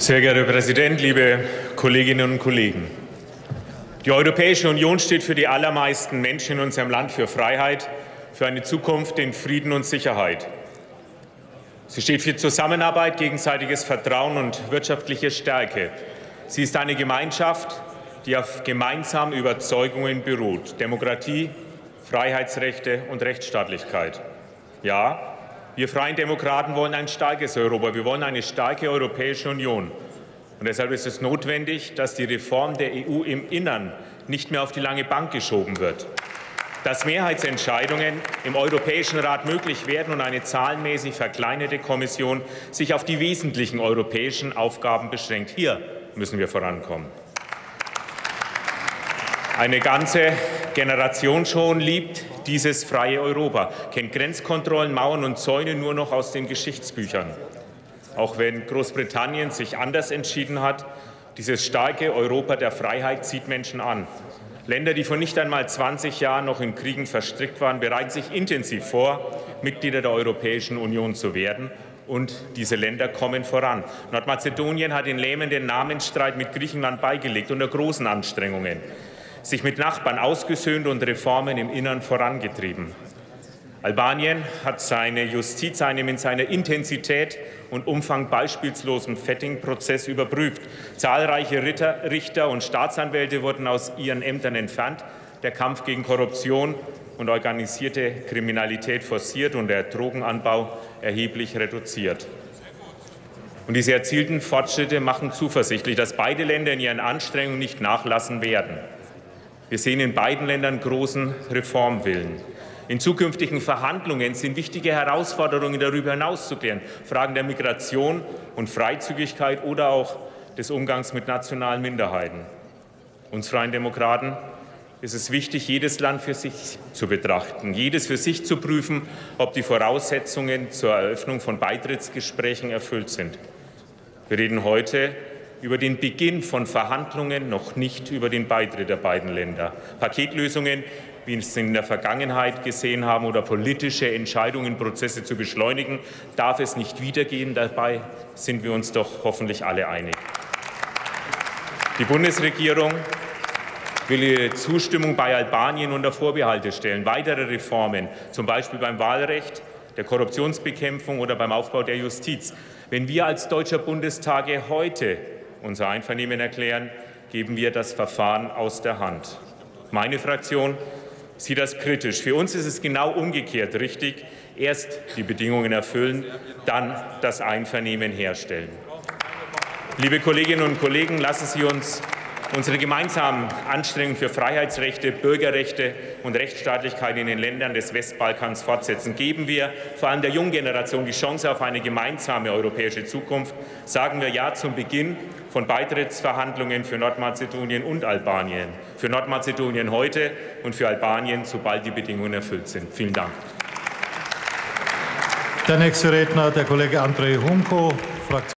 Sehr geehrter Herr Präsident, liebe Kolleginnen und Kollegen! Die Europäische Union steht für die allermeisten Menschen in unserem Land für Freiheit, für eine Zukunft in Frieden und Sicherheit. Sie steht für Zusammenarbeit, gegenseitiges Vertrauen und wirtschaftliche Stärke. Sie ist eine Gemeinschaft, die auf gemeinsamen Überzeugungen beruht. Demokratie, Freiheitsrechte und Rechtsstaatlichkeit. Ja, wir Freien Demokraten wollen ein starkes Europa. Wir wollen eine starke Europäische Union. Und deshalb ist es notwendig, dass die Reform der EU im Innern nicht mehr auf die lange Bank geschoben wird. Dass Mehrheitsentscheidungen im Europäischen Rat möglich werden und eine zahlenmäßig verkleinerte Kommission sich auf die wesentlichen europäischen Aufgaben beschränkt. Hier müssen wir vorankommen. Eine ganze Generation schon liebt dieses freie Europa, kennt Grenzkontrollen, Mauern und Zäune nur noch aus den Geschichtsbüchern. Auch wenn Großbritannien sich anders entschieden hat, dieses starke Europa der Freiheit zieht Menschen an. Länder, die vor nicht einmal 20 Jahren noch in Kriegen verstrickt waren, bereiten sich intensiv vor, Mitglieder der Europäischen Union zu werden. Und diese Länder kommen voran. Nordmazedonien hat den lähmenden Namensstreit mit Griechenland beigelegt unter großen Anstrengungen sich mit Nachbarn ausgesöhnt und Reformen im Innern vorangetrieben. Albanien hat seine Justiz einem in seiner Intensität und Umfang beispielslosen Fetting-Prozess überprüft. Zahlreiche Ritter, Richter und Staatsanwälte wurden aus ihren Ämtern entfernt. Der Kampf gegen Korruption und organisierte Kriminalität forciert und der Drogenanbau erheblich reduziert. Und diese erzielten Fortschritte machen zuversichtlich, dass beide Länder in ihren Anstrengungen nicht nachlassen werden. Wir sehen in beiden Ländern großen Reformwillen. In zukünftigen Verhandlungen sind wichtige Herausforderungen darüber hinaus zu klären. Fragen der Migration und Freizügigkeit oder auch des Umgangs mit nationalen Minderheiten. Uns Freien Demokraten ist es wichtig, jedes Land für sich zu betrachten, jedes für sich zu prüfen, ob die Voraussetzungen zur Eröffnung von Beitrittsgesprächen erfüllt sind. Wir reden heute über den Beginn von Verhandlungen, noch nicht über den Beitritt der beiden Länder. Paketlösungen, wie wir es in der Vergangenheit gesehen haben, oder politische Entscheidungen, Prozesse zu beschleunigen, darf es nicht wiedergehen. Dabei sind wir uns doch hoffentlich alle einig. Die Bundesregierung will ihre Zustimmung bei Albanien unter Vorbehalte stellen. Weitere Reformen, zum Beispiel beim Wahlrecht, der Korruptionsbekämpfung oder beim Aufbau der Justiz. Wenn wir als Deutscher Bundestag heute unser Einvernehmen erklären, geben wir das Verfahren aus der Hand. Meine Fraktion sieht das kritisch. Für uns ist es genau umgekehrt richtig. Erst die Bedingungen erfüllen, dann das Einvernehmen herstellen. Liebe Kolleginnen und Kollegen, lassen Sie uns unsere gemeinsamen Anstrengungen für Freiheitsrechte, Bürgerrechte und Rechtsstaatlichkeit in den Ländern des Westbalkans fortsetzen. Geben wir vor allem der jungen Generation die Chance auf eine gemeinsame europäische Zukunft. Sagen wir Ja zum Beginn von Beitrittsverhandlungen für Nordmazedonien und Albanien. Für Nordmazedonien heute und für Albanien, sobald die Bedingungen erfüllt sind. Vielen Dank. Der nächste Redner, der Kollege André Hunko, Fraktion